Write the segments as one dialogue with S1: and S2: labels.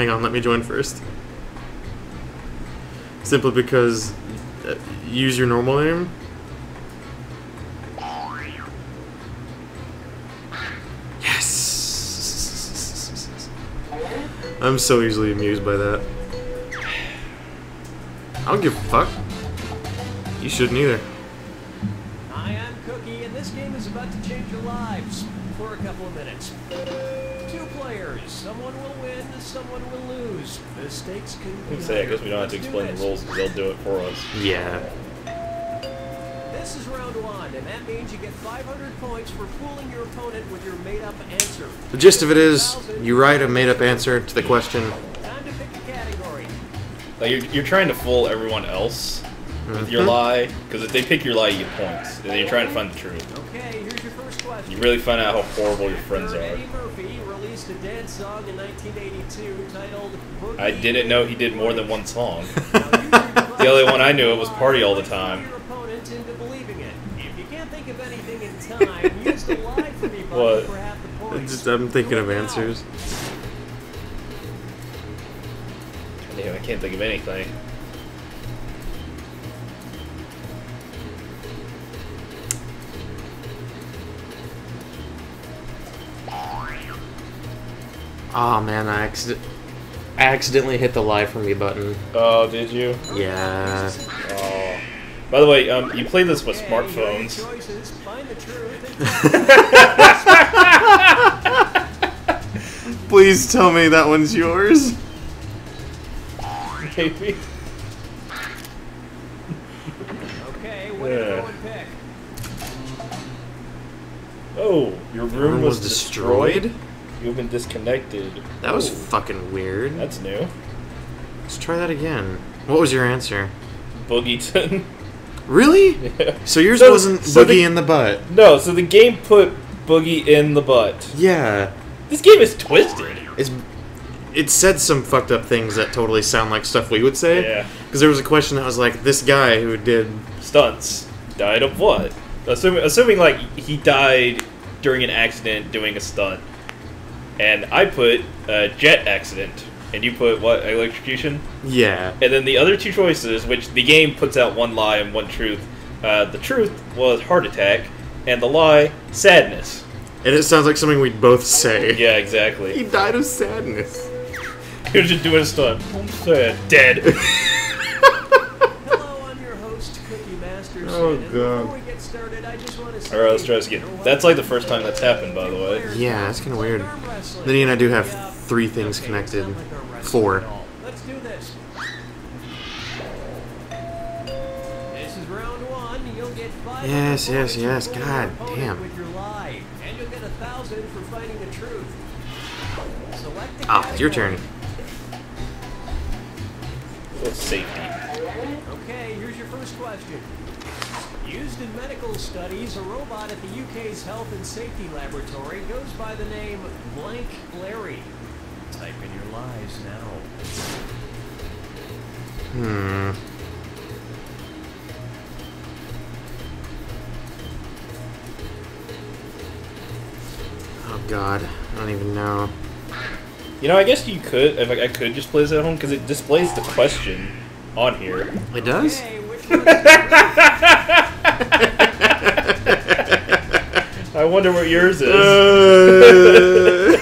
S1: Hang on, let me join first. Simply because uh, use your normal name. Yes. I'm so easily amused by that. I don't give a fuck. You shouldn't either.
S2: Hi, I'm Cookie, and this game is about to change your lives for a couple of minutes. Two players. Someone will win, someone will lose. The stakes can
S3: I
S2: be
S3: say, I guess we don't have to explain the rules because they'll do it for us.
S1: Yeah.
S2: This is round one, and that means you get 500 points for fooling your opponent with your made-up answer.
S1: The gist of it is, you write a made-up answer to the question.
S2: Time to pick a category.
S3: Like you're, you're trying to fool everyone else with your lie because if they pick your lie, you get points, and then you're trying to find the truth.
S2: Okay, here's your first question.
S3: You really find out how horrible your friends are.
S2: Eddie Murphy released a dance song in 1982 titled Boogie.
S3: I didn't know he did more than one song.
S2: the
S3: The only one I knew it was Party All the Time.
S2: Your opponent into believing it. If you can't think of anything in time, use the lie for me, buddy,
S3: What?
S2: for half the
S1: I'm
S2: points.
S1: just- I'm thinking of
S2: Do it now.
S1: answers.
S3: Damn, I can't think of anything.
S1: Oh man, I accident I accidentally hit the lie for me button.
S3: Oh, did you?
S1: Yeah.
S3: Oh. By the way, um, you play this with smartphones.
S2: choices, find the truth, and
S1: Please tell me that one's yours.
S3: Maybe.
S2: Okay, what did
S3: Yeah.
S2: everyone pick?
S3: Oh, your room
S1: Room
S3: was,
S1: was
S3: destroyed?
S1: destroyed?
S3: You've been disconnected.
S1: That was
S3: Oh,
S1: fucking weird.
S3: That's new.
S1: Let's try that again. What was your answer?
S3: Boogieton.
S1: Really?
S3: Yeah.
S1: So yours
S3: So-
S1: wasn't
S3: so
S1: boogie
S3: the-
S1: in the butt.
S3: No, so the game put Boogie in the butt.
S1: Yeah.
S3: This game is twisted.
S1: It's it said some fucked up things that totally sound like stuff we would say.
S3: Yeah.
S1: Because there was a question that was like, this guy who did
S3: Stunts. Died of what? Assuming, assuming like he died during an accident doing a stunt. And I put uh, jet accident. And you put what? Electrocution?
S1: yeah.
S3: And then the other two choices, which the game puts out one lie and one truth. Uh, the truth was heart attack, and the lie, sadness.
S1: And it sounds like something we'd both say.
S3: Yeah, exactly.
S1: He died of sadness.
S3: He was just doing a stunt. I'm sad. Dead.
S2: Hello, I'm your host, Cookie Masters.
S1: Oh,
S2: and
S1: God.
S2: Before we get started, I just want to.
S3: Alright, let's try this again. That's like the first time that's happened, by the way.
S1: Yeah, that's kinda weird.
S2: Arm wrestling.
S1: Then I do have three things
S2: Okay,
S1: connected.
S2: it's not like
S1: Four.
S2: Let's do this. This is round one. You'll get five.
S1: Yes, yes, yes. God
S2: your
S1: damn.
S2: With your lie, and you'll get a thousand for finding the truth. Select the
S1: Ah, it's your turn.
S2: category.
S3: Little safety.
S2: Okay, here's your first question. Used in medical studies, a robot at the UK's Health and Safety Laboratory goes by the name Blank Larry. Type in your lies now.
S1: Hmm. Oh god, I don't even know.
S3: You know, I guess you could, if I, I could just play this at home, because it displays the question on here.
S1: It does?
S2: Okay, which one is
S3: I wonder what yours is.
S1: Uh,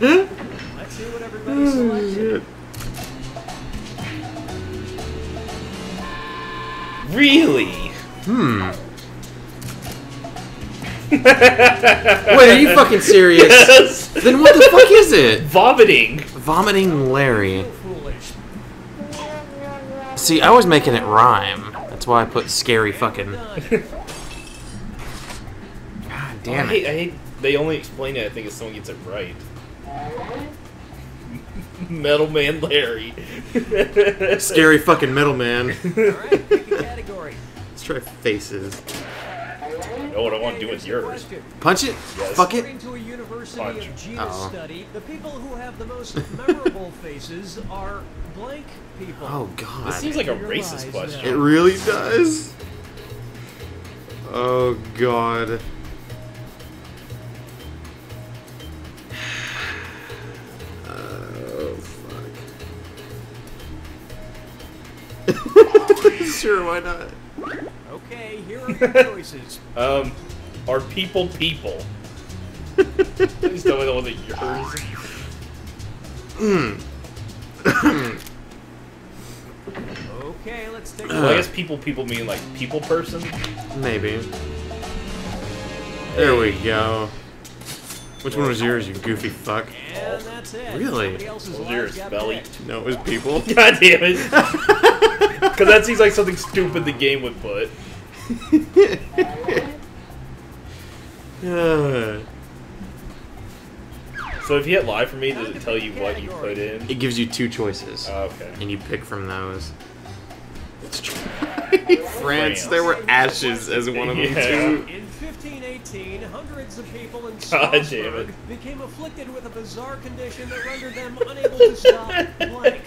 S2: Let's see what everybody selected.
S3: really?
S1: hmm. Wait, are you fucking serious?
S3: Yes.
S1: Then what the fuck is it?
S3: Vomiting.
S1: Vomiting Larry.
S2: So foolish.
S1: See, I was making it rhyme. That's why I put scary fucking. God damn it.
S3: I hate. They only explain it. I think if someone gets it right. Metal Man Larry.
S1: Scary fucking middleman.
S2: Alright, pick a category.
S1: Let's try faces
S3: know what I want to do with yours.
S1: Punch it?
S3: Yes.
S1: Fuck it?
S2: To a university
S3: Punch.
S2: Of Gina
S1: oh.
S2: study, the people who have the most memorable faces are blank people.
S1: Oh, God.
S3: This seems like a racist question.
S1: It really does. Oh, God. Oh, sure, why not?
S2: Okay, here are your choices.
S3: Um, are people people? Please tell me the one that yours.
S2: Okay, let's take
S3: Well, I guess people people mean like people person.
S1: Maybe. There we go. Which one was yours, you goofy fuck?
S2: And that's it.
S1: Really?
S3: What was yours, belly?
S2: picked.
S1: No, it was people.
S3: God damn it! Because that seems like something stupid the game would put.
S1: Uh,
S3: So if you hit live for me, does it tell you what you put in?
S1: it gives you two choices,
S3: Oh, okay.
S1: and you pick from those. Let's try.
S3: France.
S1: France. There were ashes as one of them
S3: Yeah.
S1: too.
S2: In 1518, hundreds of people in
S3: God damn
S2: Strasbourg
S3: it.
S2: became afflicted with a bizarre condition that rendered them unable to stop blank.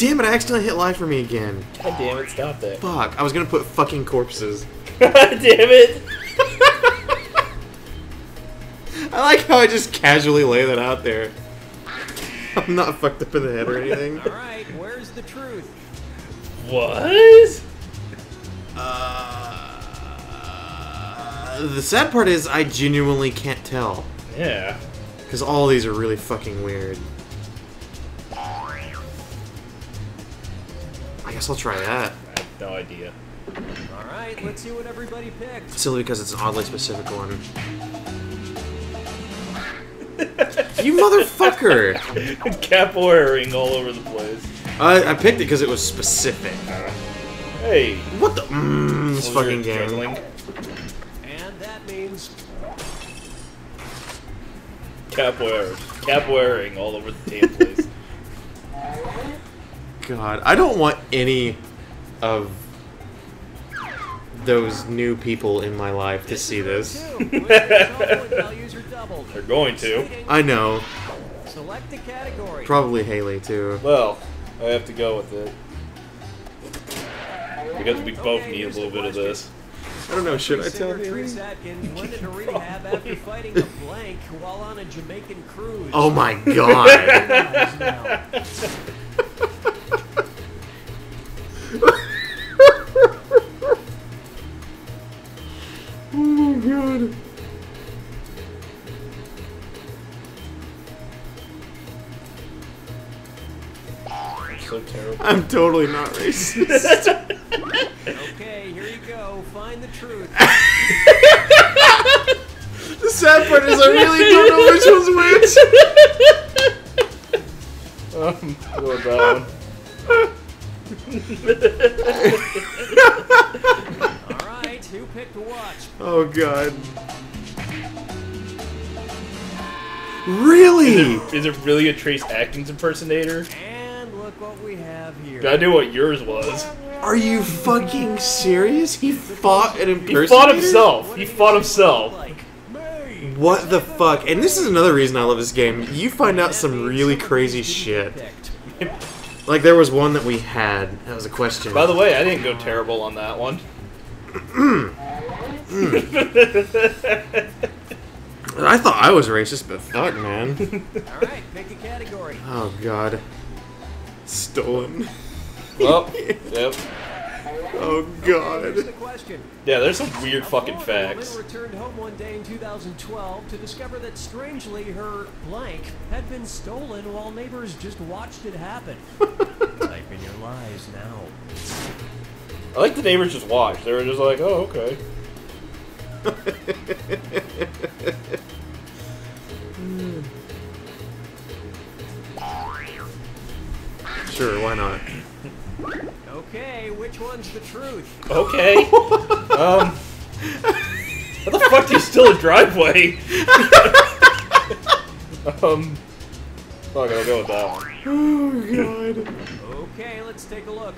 S1: Damn it! I accidentally hit live for me again.
S3: God damn it! Stop that!
S1: Fuck! I was gonna put fucking corpses.
S3: God damn it!
S1: I like how I just casually lay that out there. I'm not fucked up in the head or anything.
S2: All right, where's the truth?
S3: What?
S1: Uh, the sad part is I genuinely can't tell.
S3: Yeah.
S1: Because all these are really fucking weird. Guess I'll try that.
S3: I have no idea.
S2: All right, let's see what everybody picked.
S1: Silly because it's an oddly specific one. you motherfucker!
S3: Capoeiring all over the place.
S1: I, I picked it because it was specific.
S3: Hey.
S1: What the? Mmm, this
S3: what was
S1: fucking
S3: yours,
S1: game.
S3: juggling?
S2: And that means
S3: Capoeira. Capoeiring all over the damn place.
S1: God, I don't want any of those new people in my life to see this.
S2: two, which means all point values are doubled.
S3: They're going to.
S1: I know.
S2: Select a category.
S1: Probably Haley too.
S3: Well, I have to go with it. Because we both
S2: Okay,
S3: need a little
S2: the
S3: bit of this.
S1: I don't know. Should I tell
S2: Therese
S1: Haley?
S2: Atkins went into
S1: I'm totally not racist.
S2: Okay, here you go. Find the truth.
S1: the sad part is I really don't know which one's which.
S3: Um, go with that one.
S2: All right, who picked what?
S1: Oh god. Really?
S3: Is it really a Trace Atkins impersonator?
S2: And look what we have here.
S3: I knew what yours was.
S1: Are you fucking serious? He fought an
S3: He fought himself. He fought himself.
S1: What the fuck? And this is another reason I love this game. You find out some really crazy shit. Like there was one that we had. That was a question.
S3: By the way, I didn't go terrible on that one.
S1: I thought I was racist, but fuck, man.
S2: All right, pick a category.
S1: oh god. Stolen.
S3: well,
S1: oh,
S2: yep. Oh
S1: god.
S3: Yeah, there's some weird fucking
S2: Florida woman
S3: facts.
S2: returned home one day in 2012 to discover that strangely her blank had been stolen while neighbors just watched it happen. Type in your lies now.
S3: I like the neighbors just watched. They were just like, oh, okay. Hmm.
S1: Sure, why not?
S2: Okay, which one's the truth?
S3: Okay. um. What the fuck? There's still a driveway. um. Fuck, I'll go with that.
S1: Oh god.
S2: Okay, let's take a look.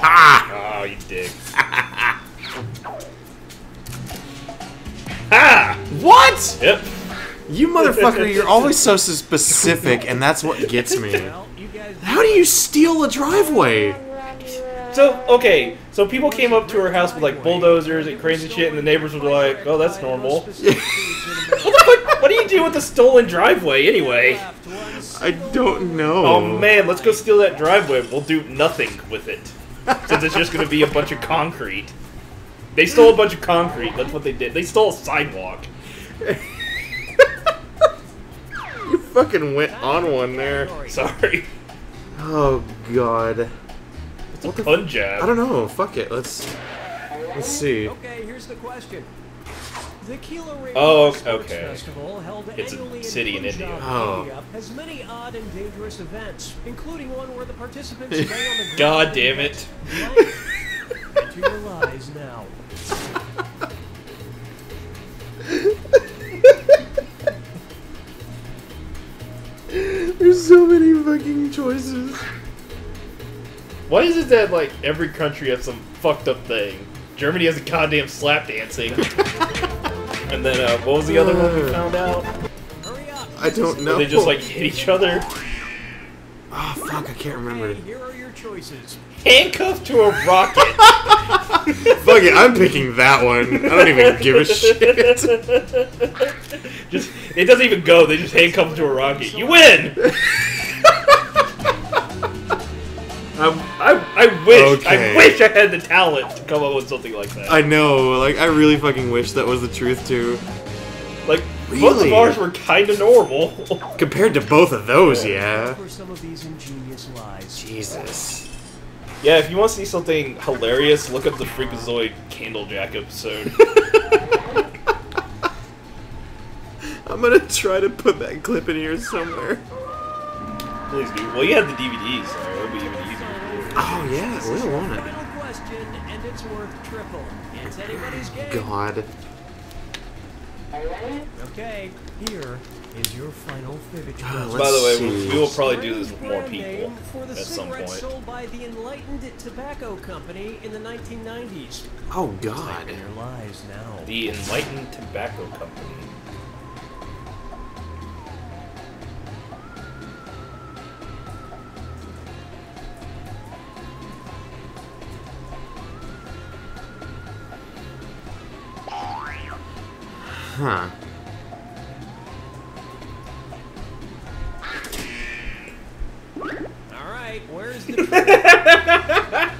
S1: Ah!
S3: Oh, you dick. ha!
S1: What?
S3: Yep.
S1: You motherfucker, you're always so specific, and that's what gets me.
S2: Well, you guys.
S1: How do you steal a driveway?
S3: So okay, so people came up to her house with like bulldozers and crazy shit, and the neighbors were like, "Oh, that's normal." What the fuck? What do you do with the stolen driveway anyway?
S1: I don't know.
S3: Oh man, let's go steal that driveway. We'll do nothing with it, since it's just gonna be a bunch of concrete. They stole a bunch of concrete. That's what they did. They stole a sidewalk.
S1: You fucking went on one there.
S3: Sorry.
S1: Oh god.
S3: It's a Punjab.
S1: I don't know. Fuck it. Let's let's see.
S2: Okay, here's the question. The Kila Raipur
S3: Oh, okay.
S2: Festival held
S3: It's a
S2: annually
S3: city in
S2: Punjab,
S3: India.
S1: Oh.
S2: India, has many odd and dangerous events, including one where the participants lay on the ground
S3: God damn it.
S2: blank. Enter your lies now.
S1: There's so many fucking choices.
S3: Why is it that like every country has some fucked up thing? Germany has a goddamn slap dancing. and then uh, what was the other one we found out?
S2: Hurry up.
S1: I don't
S3: Where
S1: know.
S3: they just like hit each other.
S1: Oh fuck! I can't remember.
S2: Okay, here are your choices.
S3: Handcuffed to a rocket.
S1: Fuck it, I'm picking that one. I don't even give a shit.
S3: just it doesn't even go. They just handcuff him to a rocket. You win. I, I, I wish
S1: Okay.
S3: I wish I had the talent to come up with something like that.
S1: I know, like I really fucking wish that was the truth too.
S3: like both
S1: Really?
S3: of ours were kind of normal.
S1: Compared to both of those, yeah.
S2: For some of these ingenious lies.
S1: Jesus.
S3: yeah, if you want to see something hilarious, look up the Freakazoid Candlejack episode.
S1: I'm gonna try to put that clip in here somewhere.
S3: Please do. Well, you have the DVDs, so it'll be even easier.
S1: Oh yeah, we
S2: is
S1: want it.
S2: final question, and it's worth triple. It's anybody's game.
S1: God.
S2: Okay, here is your final Fibbage
S1: Ah,
S2: question.
S1: let's
S3: By the way, we, we will probably do this with more people
S2: for the
S3: at some point.
S2: sold by the Enlightened Tobacco Company in the 1990s.
S1: Oh God.
S2: Type in your lies now.
S3: The Enlightened Tobacco Company.
S1: Huh.
S2: All right, where's the?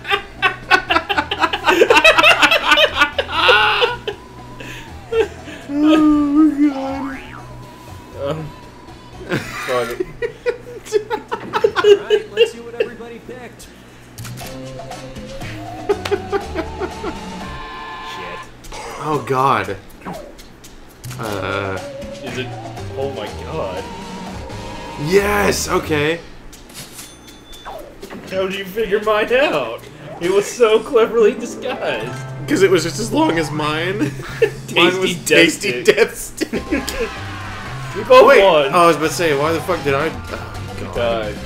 S1: Oh God. Oh, Uh.
S3: Is it? Oh my god.
S1: Yes. Okay.
S3: How did you figure mine out? It was so cleverly disguised.
S1: Because it was just as long as mine. mine was
S3: Tasty Death
S1: tasty
S3: Stick.
S1: death stick.
S3: We both
S1: Wait.
S3: won.
S1: Oh, I was about to say, why the fuck did I? Oh God.
S3: God.